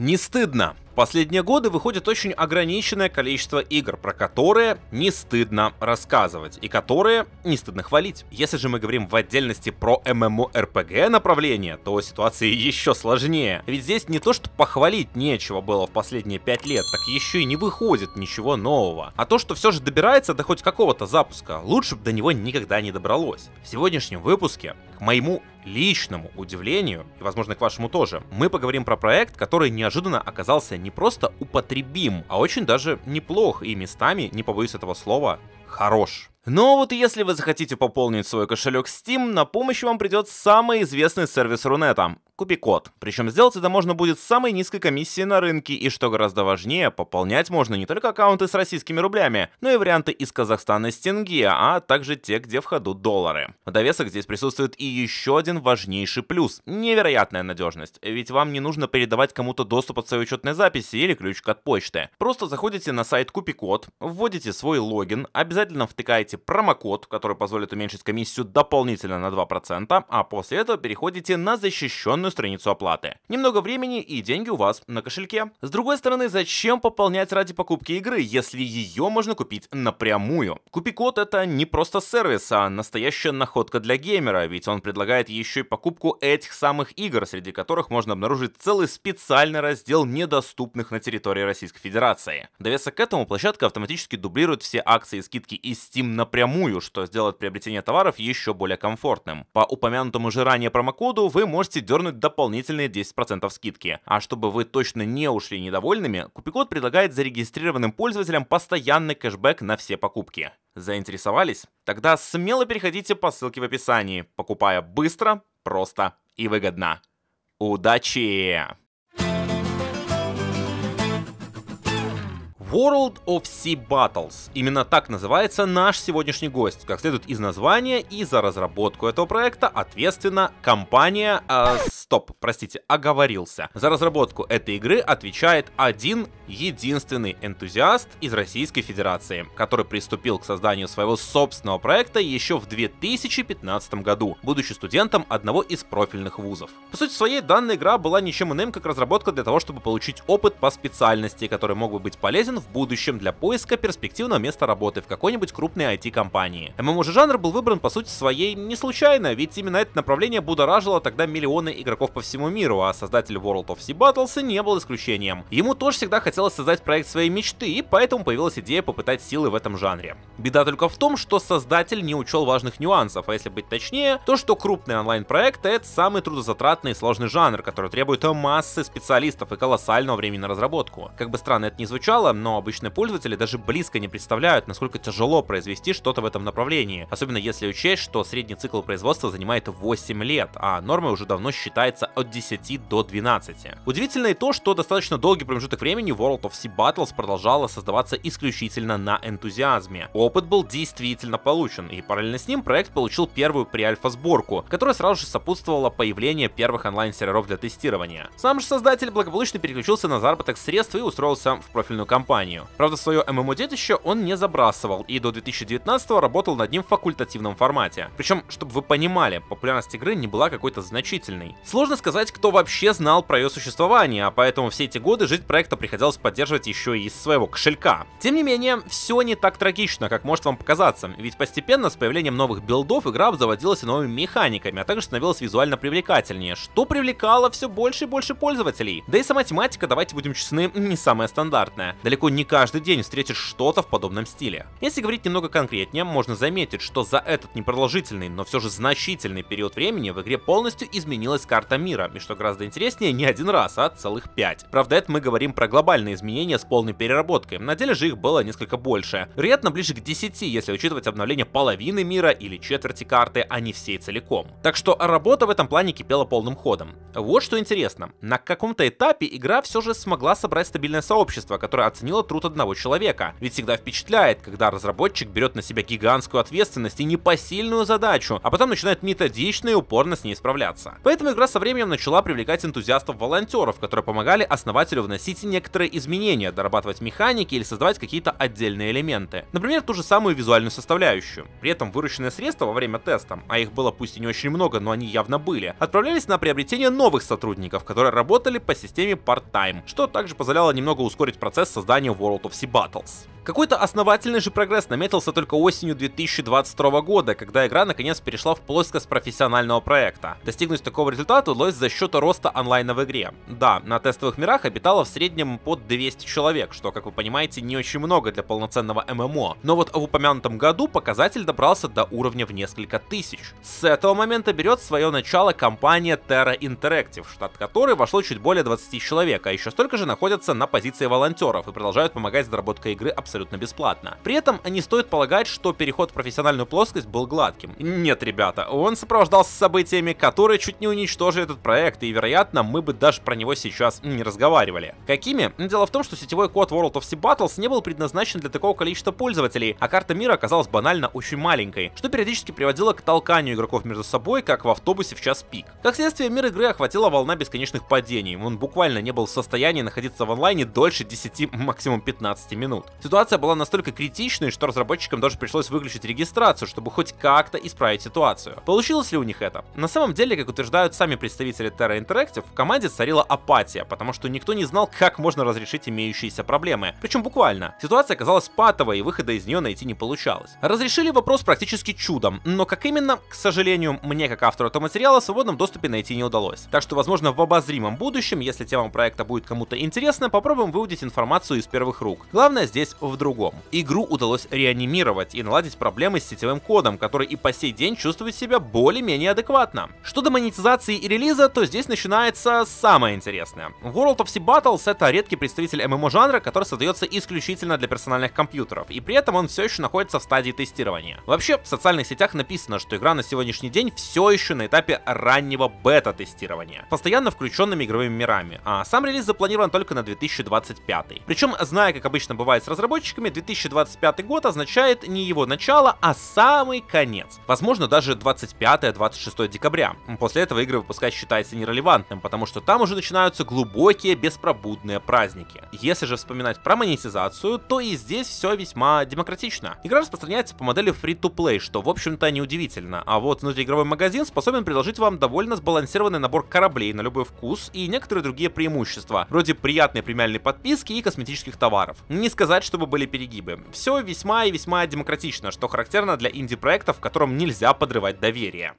Не стыдно. В последние годы выходит очень ограниченное количество игр, про которые не стыдно рассказывать и которые не стыдно хвалить. Если же мы говорим в отдельности про MMORPG направление, то ситуация еще сложнее. Ведь здесь не то, что похвалить нечего было в последние 5 лет, так еще и не выходит ничего нового. А то, что все же добирается до хоть какого-то запуска, лучше бы до него никогда не добралось. В сегодняшнем выпуске, к моему личному удивлению, и возможно к вашему тоже, мы поговорим про проект, который неожиданно оказался не просто употребим, а очень даже неплох и местами, не побоюсь этого слова, хорош. Но вот если вы захотите пополнить свой кошелек Steam, на помощь вам придет самый известный сервис Рунета Купи. Причем сделать это можно будет с самой низкой комиссией на рынке, и что гораздо важнее, пополнять можно не только аккаунты с российскими рублями, но и варианты из Казахстана с тенге, а также те, где в ходу доллары. В довесок здесь присутствует и еще один важнейший плюс – невероятная надежность. Ведь вам не нужно передавать кому-то доступ от своей учетной записи или ключик от почты. Просто заходите на сайт Купи код, вводите свой логин, обязательно втыкаете промокод, который позволит уменьшить комиссию дополнительно на 2%, а после этого переходите на защищенную официальную страницу оплаты. Немного времени и деньги у вас на кошельке. С другой стороны, зачем пополнять ради покупки игры, если ее можно купить напрямую? Купи-код это не просто сервис, а настоящая находка для геймера, ведь он предлагает еще и покупку этих самых игр, среди которых можно обнаружить целый специальный раздел недоступных на территории Российской Федерации. Довесок к этому площадка автоматически дублирует все акции и скидки из Steam напрямую, что сделает приобретение товаров еще более комфортным. По упомянутому уже ранее промокоду вы можете дернуть дополнительные 10% скидки. А чтобы вы точно не ушли недовольными, Купикод предлагает зарегистрированным пользователям постоянный кэшбэк на все покупки. Заинтересовались? Тогда смело переходите по ссылке в описании, покупая быстро, просто и выгодно. Удачи! World of Sea Battles. Именно так называется наш сегодняшний гость. Как следует из названия, и за разработку этого проекта ответственна компания... Э, стоп, простите, оговорился. За разработку этой игры отвечает один единственный энтузиаст из Российской Федерации, который приступил к созданию своего собственного проекта еще в 2015 году, будучи студентом одного из профильных вузов. По сути своей, данная игра была ничем иным, как разработка для того, чтобы получить опыт по специальности, который мог бы быть полезен в будущем для поиска перспективного места работы в какой-нибудь крупной IT-компании. ММО же жанр был выбран по сути своей не случайно, ведь именно это направление будоражило тогда миллионы игроков по всему миру, а создатель World of Sea Battles не был исключением. Ему тоже всегда хотелось создать проект своей мечты, и поэтому появилась идея попытать силы в этом жанре. Беда только в том, что создатель не учел важных нюансов, а если быть точнее, то что крупный онлайн-проект это самый трудозатратный и сложный жанр, который требует массы специалистов и колоссального времени на разработку. Как бы странно это ни звучало, но обычные пользователи даже близко не представляют, насколько тяжело произвести что-то в этом направлении, особенно если учесть, что средний цикл производства занимает 8 лет, а нормой уже давно считается от 10 до 12. Удивительно и то, что достаточно долгий промежуток времени World of Sea Battles продолжала создаваться исключительно на энтузиазме. Опыт был действительно получен, и параллельно с ним проект получил первую pre-альфа-сборку, которая сразу же сопутствовала появлению первых онлайн-серверов для тестирования. Сам же создатель благополучно переключился на заработок средств и устроился в профильную компанию. Правда, свое ММО-детище он не забрасывал и до 2019 работал над ним в факультативном формате. Причем, чтобы вы понимали, популярность игры не была какой-то значительной. Сказать, кто вообще знал про ее существование, а поэтому все эти годы жизнь проекта приходилось поддерживать еще и из своего кошелька. Тем не менее, все не так трагично, как может вам показаться, ведь постепенно с появлением новых билдов игра обзаводилась новыми механиками, а также становилась визуально привлекательнее, что привлекало все больше и больше пользователей. Да и сама тематика, давайте будем честны, не самая стандартная. Далеко не каждый день встретишь что-то в подобном стиле. Если говорить немного конкретнее, можно заметить, что за этот непродолжительный, но все же значительный период времени в игре полностью изменилась карта мира, и что гораздо интереснее, не один раз, а целых пять. Правда, это мы говорим про глобальные изменения с полной переработкой, на деле же их было несколько больше. Вероятно, ближе к 10, если учитывать обновление половины мира или четверти карты, а не всей целиком. Так что работа в этом плане кипела полным ходом. Вот что интересно, на каком-то этапе игра все же смогла собрать стабильное сообщество, которое оценило труд одного человека. Ведь всегда впечатляет, когда разработчик берет на себя гигантскую ответственность и непосильную задачу, а потом начинает методично и упорно с ней справляться. Поэтому игра со временем начала привлекать энтузиастов-волонтеров, которые помогали основателю вносить некоторые изменения, дорабатывать механики или создавать какие-то отдельные элементы. Например, ту же самую визуальную составляющую. При этом вырученные средства во время теста, а их было пусть и не очень много, но они явно были, отправлялись на приобретение новых сотрудников, которые работали по системе part-time, что также позволяло немного ускорить процесс создания World of Sea Battles. Какой-то основательный же прогресс наметился только осенью 2022 года, когда игра наконец перешла в плоскость профессионального проекта. Достигнуть такого результата удалось за счет роста онлайна в игре. Да, на тестовых мирах обитало в среднем под 200 человек, что, как вы понимаете, не очень много для полноценного ММО. Но вот в упомянутом году показатель добрался до уровня в несколько тысяч. С этого момента берет свое начало компания Terra Interactive, в штат которой вошло чуть более 20 человек, а еще столько же находятся на позиции волонтеров и продолжают помогать с доработкой игры абсолютно абсолютно бесплатно. При этом не стоит полагать, что переход в профессиональную плоскость был гладким. Нет, ребята, он сопровождался событиями, которые чуть не уничтожили этот проект, и, вероятно, мы бы даже про него сейчас не разговаривали. Какими? Дело в том, что сетевой код World of Sea Battles не был предназначен для такого количества пользователей, а карта мира оказалась банально очень маленькой, что периодически приводило к толканию игроков между собой, как в автобусе в час пик. Как следствие, мир игры охватила волна бесконечных падений, он буквально не был в состоянии находиться в онлайне дольше 10, максимум 15 минут. Ситуация Ситуация была настолько критичной, что разработчикам даже пришлось выключить регистрацию, чтобы хоть как-то исправить ситуацию. Получилось ли у них это? На самом деле, как утверждают сами представители Terra Interactive, в команде царила апатия, потому что никто не знал, как можно разрешить имеющиеся проблемы. Причем буквально. Ситуация оказалась патовой, и выхода из нее найти не получалось. Разрешили вопрос практически чудом, но как именно, к сожалению, мне как автору этого материала в свободном доступе найти не удалось. Так что, возможно, в обозримом будущем, если тема проекта будет кому-то интересна, попробуем выудить информацию из первых рук. Главное здесь в другом. Игру удалось реанимировать и наладить проблемы с сетевым кодом, который и по сей день чувствует себя более-менее адекватно. Что до монетизации и релиза, то здесь начинается самое интересное. World of Sea Battles это редкий представитель ММО жанра, который создается исключительно для персональных компьютеров, и при этом он все еще находится в стадии тестирования. Вообще, в социальных сетях написано, что игра на сегодняшний день все еще на этапе раннего бета-тестирования, постоянно включенными игровыми мирами, а сам релиз запланирован только на 2025. Причем, зная, как обычно бывает с разработчиками, разработчиками 2025 год означает не его начало, а самый конец. Возможно, даже 25-26 декабря. После этого игры выпускать считается нерелевантным, потому что там уже начинаются глубокие беспробудные праздники. Если же вспоминать про монетизацию, то и здесь все весьма демократично. Игра распространяется по модели free-to-play, что в общем-то неудивительно, а вот внутриигровой магазин способен предложить вам довольно сбалансированный набор кораблей на любой вкус и некоторые другие преимущества, вроде приятной премиальной подписки и косметических товаров. Не сказать, чтобы были перегибы. Все весьма и весьма демократично, что характерно для инди-проектов, в котором нельзя подрывать доверие.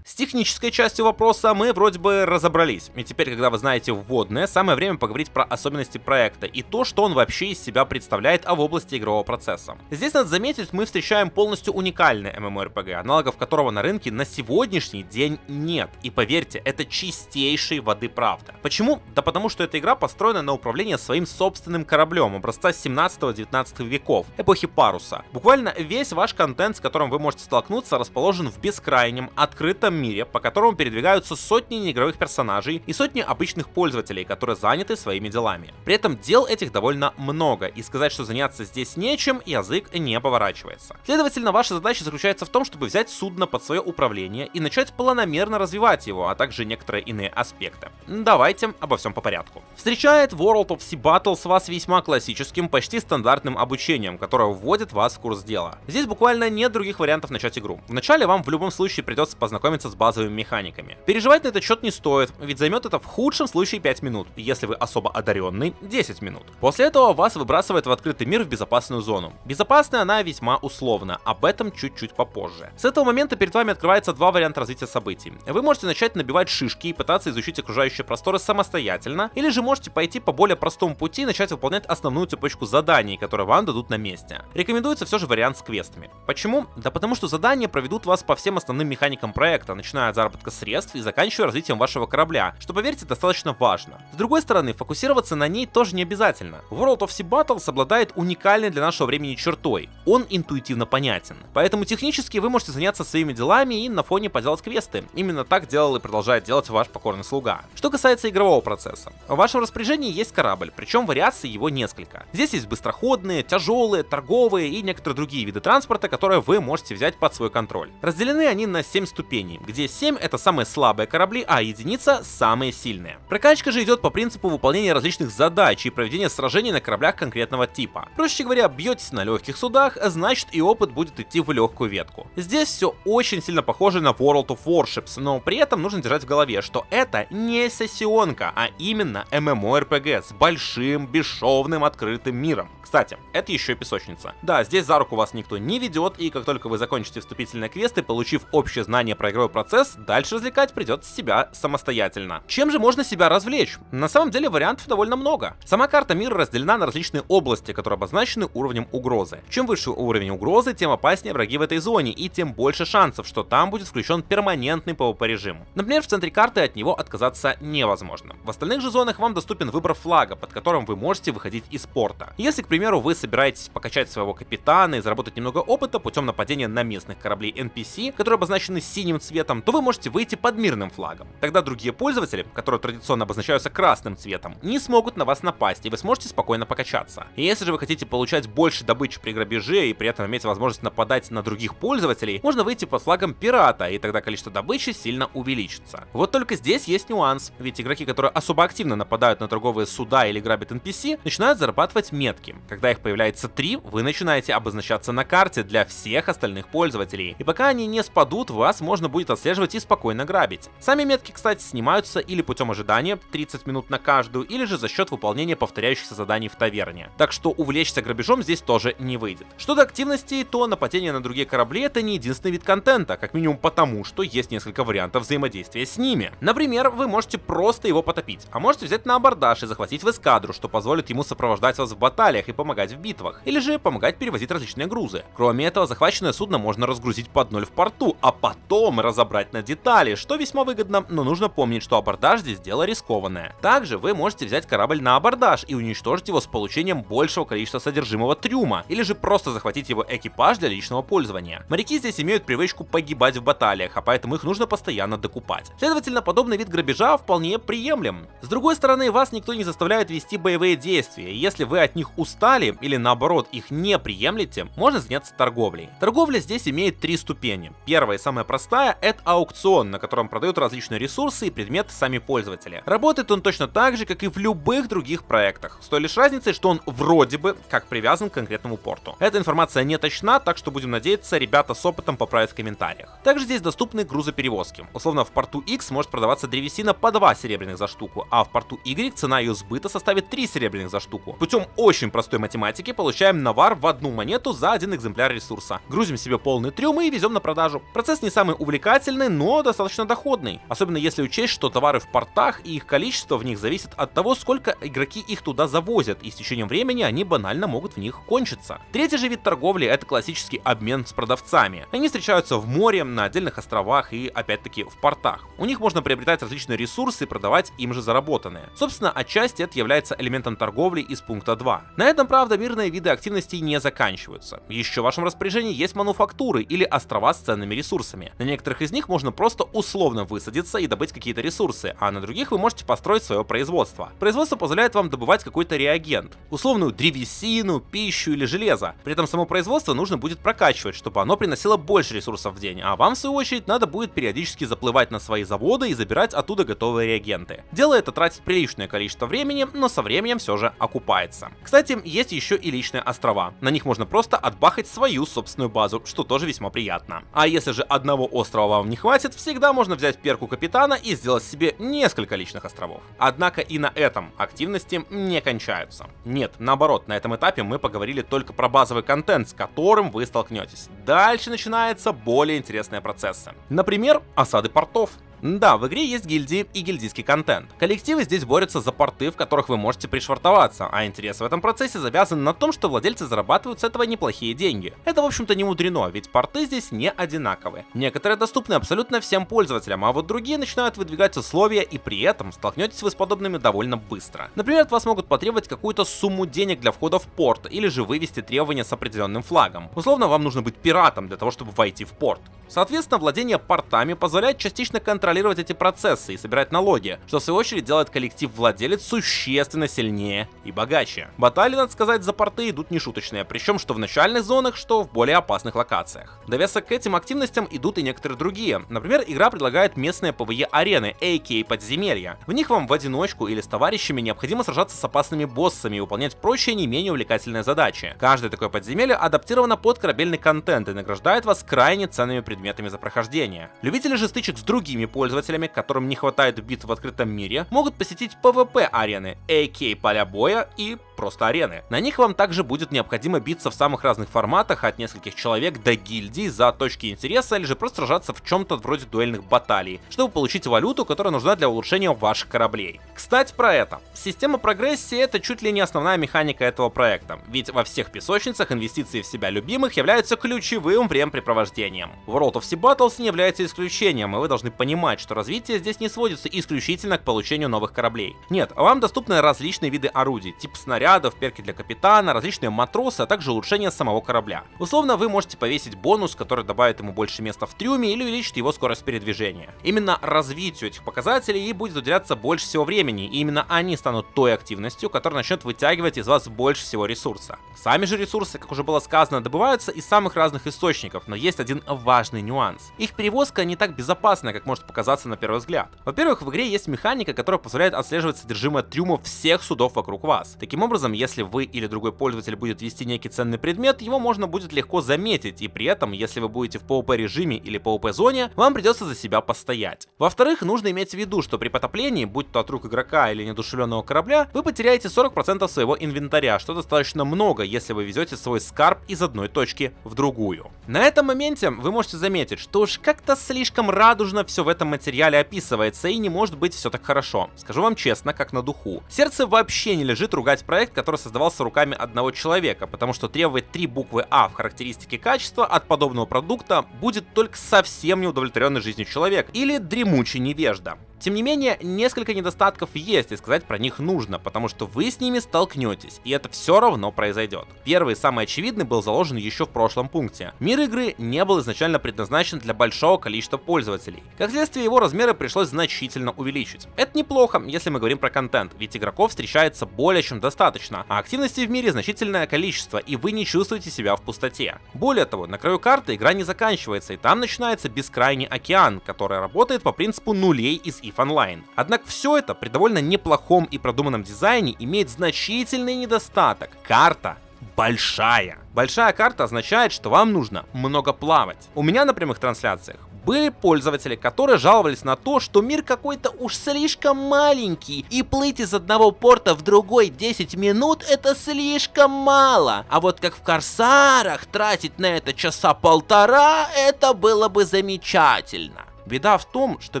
Технической частью вопроса мы вроде бы разобрались. И теперь, когда вы знаете вводное, самое время поговорить про особенности проекта и то, что он вообще из себя представляет а в области игрового процесса. Здесь надо заметить, мы встречаем полностью уникальный MMORPG, аналогов которого на рынке на сегодняшний день нет. И поверьте, это чистейшей воды правда. Почему? Да потому что эта игра построена на управлении своим собственным кораблем образца 17-19 веков, эпохи паруса. Буквально весь ваш контент, с которым вы можете столкнуться, расположен в бескрайнем, открытом мире мире, по которому передвигаются сотни неигровых персонажей и сотни обычных пользователей, которые заняты своими делами. При этом дел этих довольно много, и сказать, что заняться здесь нечем, язык не поворачивается. Следовательно, ваша задача заключается в том, чтобы взять судно под свое управление и начать планомерно развивать его, а также некоторые иные аспекты. Давайте обо всем по порядку. Встречает World of Sea Battles вас весьма классическим, почти стандартным обучением, которое вводит вас в курс дела. Здесь буквально нет других вариантов начать игру. Вначале вам в любом случае придется познакомиться с базовыми механиками. Переживать на этот счет не стоит, ведь займет это в худшем случае 5 минут, если вы особо одаренный 10 минут. После этого вас выбрасывает в открытый мир в безопасную зону. Безопасная она весьма условно, об этом чуть-чуть попозже. С этого момента перед вами открывается два варианта развития событий. Вы можете начать набивать шишки и пытаться изучить окружающие просторы самостоятельно, или же можете пойти по более простому пути и начать выполнять основную цепочку заданий, которые вам дадут на месте. Рекомендуется все же вариант с квестами. Почему? Да потому что задания проведут вас по всем основным механикам проекта, начиная от заработка средств и заканчивая развитием вашего корабля, что, поверьте, достаточно важно. С другой стороны, фокусироваться на ней тоже не обязательно. World of Sea Battles обладает уникальной для нашего времени чертой. Он интуитивно понятен. Поэтому технически вы можете заняться своими делами и на фоне поделать квесты. Именно так делал и продолжает делать ваш покорный слуга. Что касается игрового процесса. В вашем распоряжении есть корабль, причем вариаций его несколько. Здесь есть быстроходные, тяжелые, торговые и некоторые другие виды транспорта, которые вы можете взять под свой контроль. Разделены они на 7 ступеней, где 7 это самые слабые корабли, а единица самые сильные. Прокачка же идет по принципу выполнения различных задач и проведения сражений на кораблях конкретного типа. Проще говоря, бьетесь на легких судах, значит и опыт будет идти в легкую ветку. Здесь все очень сильно похоже на World of Warships, но при этом нужно держать в голове, что это не сессионка, а именно MMORPG с большим, бесшовным, открытым миром. Кстати, это еще и песочница. Да, здесь за руку вас никто не ведет, и как только вы закончите вступительные квесты, получив общее знание про игровой процесс, дальше развлекать придется себя самостоятельно. Чем же можно себя развлечь? На самом деле вариантов довольно много. Сама карта мира разделена на различные области, которые обозначены уровнем угрозы. Чем выше уровень угрозы, тем опаснее враги в этой зоне, и тем больше шансов, что там будет включен перманентный PvP режим. Например, в центре карты от него отказаться невозможно. В остальных же зонах вам доступен выбор флага, под которым вы можете выходить из порта. Если, к примеру, вы собираетесь покачать своего капитана и заработать немного опыта путем нападения на местных кораблей NPC, которые обозначены синим цветом, то вы можете выйти под мирным флагом. Тогда другие пользователи, которые традиционно обозначаются красным цветом, не смогут на вас напасть, и вы сможете спокойно покачаться. И если же вы хотите получать больше добычи при грабеже и при этом иметь возможность нападать на других пользователей, можно выйти под флагом пирата, и тогда количество добычи сильно увеличится. Вот только здесь есть нюанс, ведь игроки, которые особо активно нападают на торговые суда или грабят NPC, начинают зарабатывать метки. Когда их появляется 3, вы начинаете обозначаться на карте для всех остальных пользователей. И пока они не спадут, вас можно будет отслеживать и спокойно грабить. Сами метки, кстати, снимаются или путем ожидания 30 минут на каждую, или же за счет выполнения повторяющихся заданий в таверне. Так что увлечься грабежом здесь тоже не выйдет. Что до активности, то нападение на другие корабли это не единственный вид контента, как минимум потому, что есть несколько вариантов взаимодействия с ними. Например, вы можете просто его потопить, а можете взять на абордаж и захватить в эскадру, что позволит ему сопровождать вас в баталиях и помогать в битвах, или же помогать перевозить различные грузы. Кроме этого, захваченное судно можно разгрузить под ноль в порту, а потом разобрать на детали, что весьма выгодно, но нужно помнить, что абордаж здесь дело рискованное. Также вы можете взять корабль на абордаж и уничтожить его с получением большего количества содержимого трюма, или же просто захватить его экипаж для личного пользования. Моряки здесь имеют привычку погибать в баталиях, а поэтому их нужно постоянно докупать. Следовательно, подобный вид грабежа вполне приемлем. С другой стороны, вас никто не заставляет вести боевые действия, если вы от них устали или наоборот их не приемлете, можно заняться торговлей. Торговля здесь имеет три ступени. Первая и самая простая это аукцион, на котором продают различные ресурсы и предметы сами пользователи. Работает он точно так же, как и в любых других проектах, с той лишь разницей, что он вроде бы как привязан к конкретному порту. Эта информация не точна, так что будем надеяться, ребята с опытом поправят в комментариях. Также здесь доступны грузоперевозки. Условно в порту X может продаваться древесина по 2 серебряных за штуку, а в порту Y цена ее сбыта составит 3 серебряных за штуку. Путем очень простой математики получаем навар в одну монету за один экземпляр ресурса. Грузим себе полный трюм и везем на продажу. Процесс не самый увлекательный, но достаточно доходный. Особенно если учесть, что товары в портах и их количество в них зависит от того, сколько игроки их туда завозят, и с течением времени они банально могут в них кончиться. Третий же вид торговли это классический обмен с продавцами. Они встречаются в море, на отдельных островах и опять-таки в портах. У них можно приобретать различные ресурсы и продавать им же заработанные. Собственно, отчасти это является элементом торговли из пункта 2. На этом, правда, мирные виды активностей не заканчиваются. Еще в вашем распоряжении есть мануфактуры или острова с ценными ресурсами. На некоторых из них можно просто условно высадиться и добыть какие-то ресурсы, а на других вы можете построить свое производство. Производство позволяет вам добывать какой-то реагент, условную древесину, пищу или железо. При этом само производство нужно будет прокачивать, чтобы оно приносило больше ресурсов в день, а вам в свою очередь надо будет периодически заплывать на свои заводы и забирать оттуда готовые реагенты. Дело это тратит приличное количество времени, но со временем все же окупается. Кстати, есть еще и личные острова. На них можно просто отбахать свою собственную базу, что тоже весьма приятно. А если же одного острова вам не хватит, всегда можно взять перку капитана и сделать себе несколько личных островов. Однако и на этом активности не кончаются. Нет, наоборот, на этом этапе мы поговорили только про базовый контент, с которым вы столкнетесь. Дальше начинаются более интересные процессы. Например, осады портов. Да, в игре есть гильдии и гильдийский контент. Коллективы здесь борются за порты, в которых вы можете пришвартоваться, а интерес в этом процессе завязан на том, что владельцы зарабатывают с этого неплохие деньги. Это, в общем-то, не мудрено, ведь порты здесь не одинаковые. Некоторые доступны абсолютно всем пользователям, а вот другие начинают выдвигать условия и при этом столкнетесь вы с подобными довольно быстро. Например, от вас могут потребовать какую-то сумму денег для входа в порт, или же вывести требования с определенным флагом. Условно, вам нужно быть пиратом для того, чтобы войти в порт. Соответственно, владение портами позволяет частично контролировать эти процессы и собирать налоги, что в свою очередь делает коллектив-владелец существенно сильнее и богаче. Баталии, надо сказать, за порты идут нешуточные, причем что в начальных зонах, что в более опасных локациях. Довесок к этим активностям идут и некоторые другие. Например, игра предлагает местные PvE-арены, а.к.а. подземелья. В них вам в одиночку или с товарищами необходимо сражаться с опасными боссами и выполнять прочие не менее увлекательные задачи. Каждое такое подземелье адаптировано под корабельный контент и награждает вас крайне ценными предметами за прохождение. Любители же стычек с другими пользователями, которым не хватает битв в открытом мире, могут посетить PvP-арены, а.к.а. поля боя и просто арены. На них вам также будет необходимо биться в самых разных форматах, от нескольких человек до гильдий за точки интереса, или же просто сражаться в чем-то вроде дуэльных баталий, чтобы получить валюту, которая нужна для улучшения ваших кораблей. Кстати, про это. Система прогрессии это чуть ли не основная механика этого проекта, ведь во всех песочницах инвестиции в себя любимых являются ключевым времяпрепровождением. World of Sea Battles не является исключением, и вы должны понимать, что развитие здесь не сводится исключительно к получению новых кораблей. Нет, вам доступны различные виды орудий, типа снарядов, перки для капитана, различные матросы, а также улучшение самого корабля. Условно, вы можете повесить бонус, который добавит ему больше места в трюме или увеличит его скорость передвижения. Именно развитию этих показателей и будет уделяться больше всего времени, и именно они станут той активностью, которая начнет вытягивать из вас больше всего ресурса. Сами же ресурсы, как уже было сказано, добываются из самых разных источников, но есть один важный нюанс. Их перевозка не так безопасна, как может показаться на первый взгляд. Во-первых, в игре есть механика, которая позволяет отслеживать содержимое трюмов всех судов вокруг вас. Таким образом, если вы или другой пользователь будет вести некий ценный предмет, его можно будет легко заметить, и при этом, если вы будете в PvP режиме или PvP зоне, вам придется за себя постоять. Во-вторых, нужно иметь в виду, что при потоплении, будь то от рук игрока или недушевленного корабля, вы потеряете 40% своего инвентаря, что достаточно много, если вы везете свой скарб из одной точки в другую. На этом моменте вы можете заметить, что уж как-то слишком радужно все в этом материале описывается и не может быть все так хорошо. Скажу вам честно, как на духу. Сердце вообще не лежит ругать проект, который создавался руками одного человека, потому что требовать три буквы А в характеристике качества от подобного продукта будет только совсем неудовлетворенной жизнью человек или дремучий невежда. Тем не менее, несколько недостатков есть, и сказать про них нужно, потому что вы с ними столкнетесь, и это все равно произойдет. Первый, самый очевидный, был заложен еще в прошлом пункте. Мир игры не был изначально предназначен для большого количества пользователей. Как следствие, его размеры пришлось значительно увеличить. Это неплохо, если мы говорим про контент, ведь игроков встречается более чем достаточно, а активности в мире значительное количество, и вы не чувствуете себя в пустоте. Более того, на краю карты игра не заканчивается, и там начинается бескрайний океан, который работает по принципу нулей из EVE Online. Однако все это при довольно неплохом и продуманном дизайне имеет значительный недостаток. Карта большая. Большая карта означает, что вам нужно много плавать. У меня на прямых трансляциях были пользователи, которые жаловались на то, что мир какой-то уж слишком маленький, и плыть из одного порта в другой 10 минут это слишком мало. А вот как в Корсарах тратить на это часа полтора, это было бы замечательно. Беда в том, что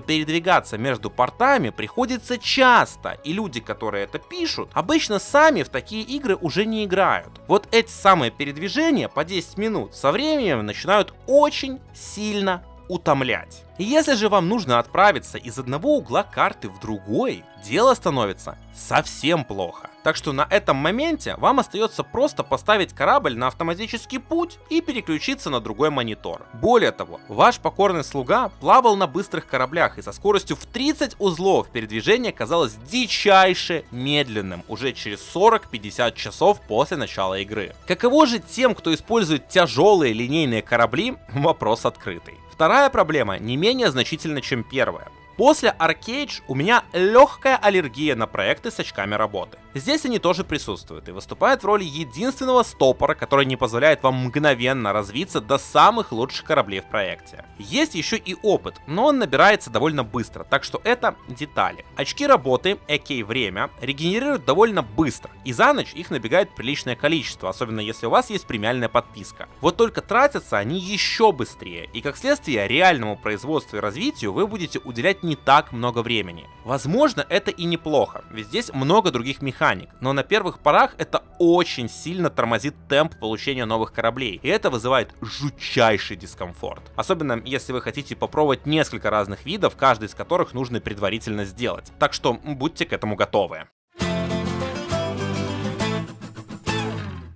передвигаться между портами приходится часто, и люди, которые это пишут, обычно сами в такие игры уже не играют. Вот эти самые передвижения по 10 минут со временем начинают очень сильно утомлять. И если же вам нужно отправиться из одного угла карты в другой, дело становится совсем плохо. Так что на этом моменте вам остается просто поставить корабль на автоматический путь и переключиться на другой монитор. Более того, ваш покорный слуга плавал на быстрых кораблях и со скоростью в 30 узлов передвижение казалось дичайше медленным уже через 40-50 часов после начала игры. Каково же тем, кто использует тяжелые линейные корабли, вопрос открытый. Вторая проблема не менее значительна, чем первая. После Arcade у меня легкая аллергия на проекты с очками работы. Здесь они тоже присутствуют и выступают в роли единственного стопора, который не позволяет вам мгновенно развиться до самых лучших кораблей в проекте. Есть еще и опыт, но он набирается довольно быстро, так что это детали. Очки работы, экей время, регенерируют довольно быстро, и за ночь их набегает приличное количество, особенно если у вас есть премиальная подписка. Вот только тратятся они еще быстрее, и как следствие реальному производству и развитию вы будете уделять не так много времени. Возможно, это и неплохо, ведь здесь много других механик, но на первых порах это очень сильно тормозит темп получения новых кораблей, и это вызывает жутчайший дискомфорт. Особенно если вы хотите попробовать несколько разных видов, каждый из которых нужно предварительно сделать. Так что будьте к этому готовы.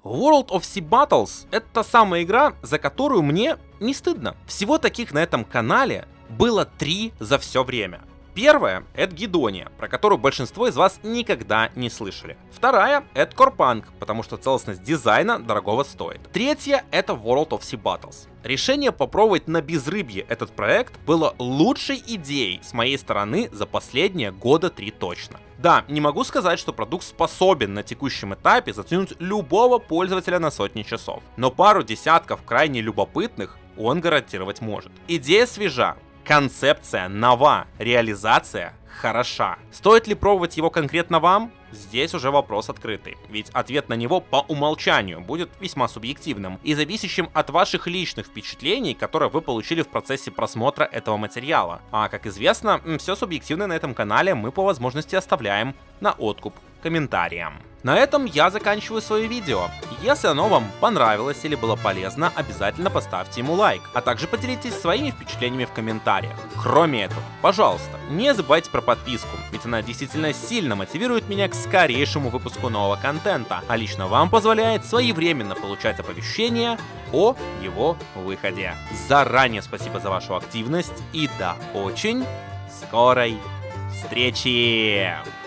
World of Sea Battles — это самая игра, за которую мне не стыдно. Всего таких на этом канале было три за все время. Первая — это Гидония, про которую большинство из вас никогда не слышали. Вторая — это Корпанк, потому что целостность дизайна дорогого стоит. Третья — это World of Sea Battles. Решение попробовать на безрыбье этот проект было лучшей идеей с моей стороны за последние года три точно. Да, не могу сказать, что продукт способен на текущем этапе затянуть любого пользователя на сотни часов, но пару десятков крайне любопытных он гарантировать может. Идея свежа, Концепция нова, реализация хороша. Стоит ли пробовать его конкретно вам? Здесь уже вопрос открытый, ведь ответ на него по умолчанию будет весьма субъективным и зависящим от ваших личных впечатлений, которые вы получили в процессе просмотра этого материала. А как известно, все субъективное на этом канале мы по возможности оставляем на откуп комментариям. На этом я заканчиваю свое видео. Если оно вам понравилось или было полезно, обязательно поставьте ему лайк, а также поделитесь своими впечатлениями в комментариях. Кроме этого, пожалуйста, не забывайте про подписку, ведь она действительно сильно мотивирует меня к скорейшему выпуску нового контента, а лично вам позволяет своевременно получать оповещения о его выходе. Заранее спасибо за вашу активность и до очень скорой встречи!